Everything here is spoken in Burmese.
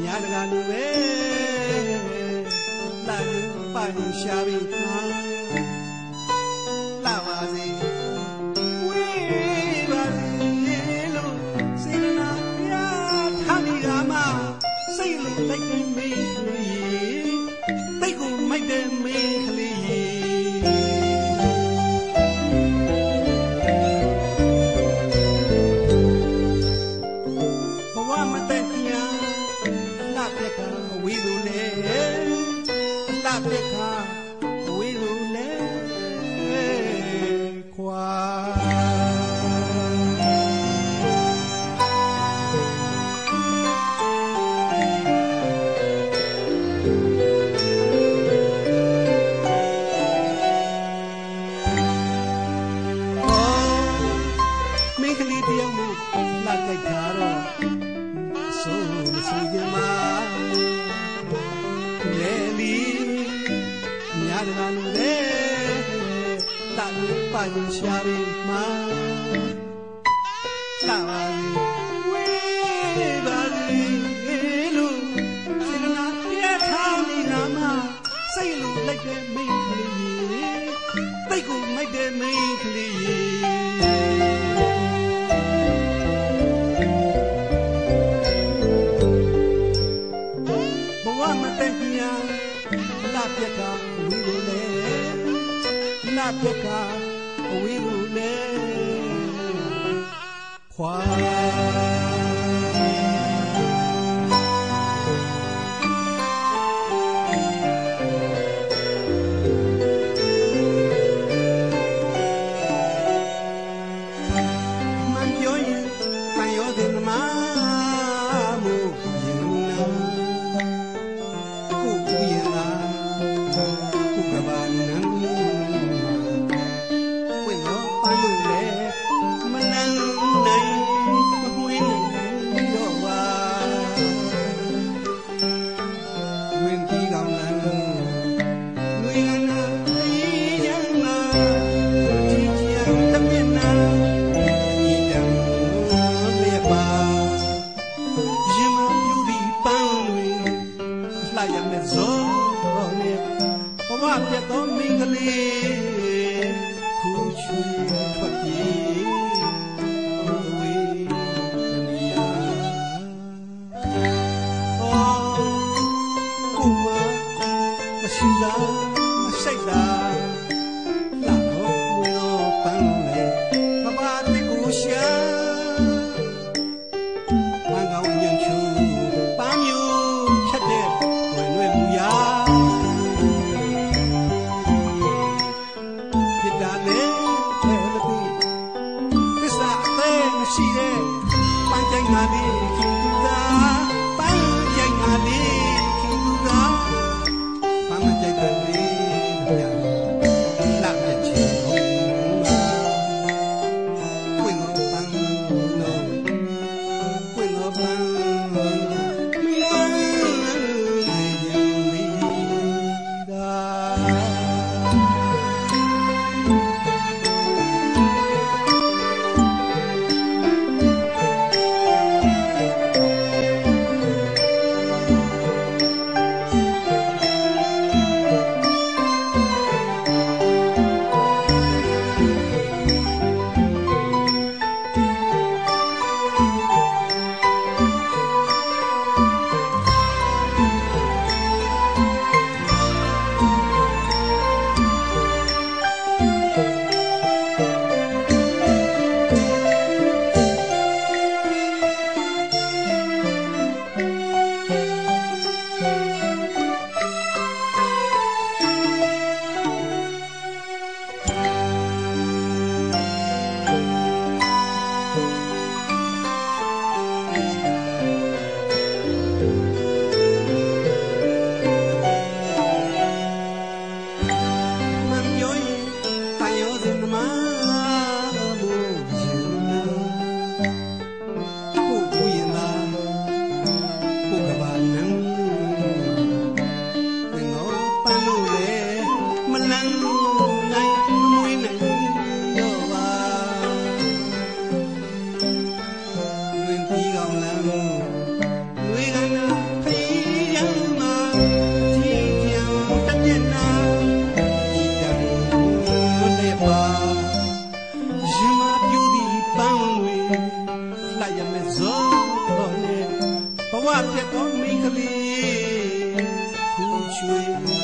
မြားတကာလူပဲလာပိုင်ရှာပြီးမှာလာပါစေဝေးပါစေလို့စေနာပြထားမိကမှစိတ်လေးလိုက်နေမေး အလှပြက်ကအဝေးလိုလေခွာမင်းကလေးတယောက်မို့လှကြိုက်တာတော့ဆိုဆိုကြမှာ လူလေတာလူပိုင်ရှာပြီးမှာလာပါဝေးပါလေလို့စေနာပြထားနေနာမစိတ်လိုလိုက်တဲ့မိန်းကလေးတိတ်ကိုမိုက်တဲ့မိန်းကလေး လာပြက်ကအဝေးလိုလေလာပြက်ကအဝေးလိုလေခွာ ပြတ်သောမင်္ဂလေးခူချွေ 雪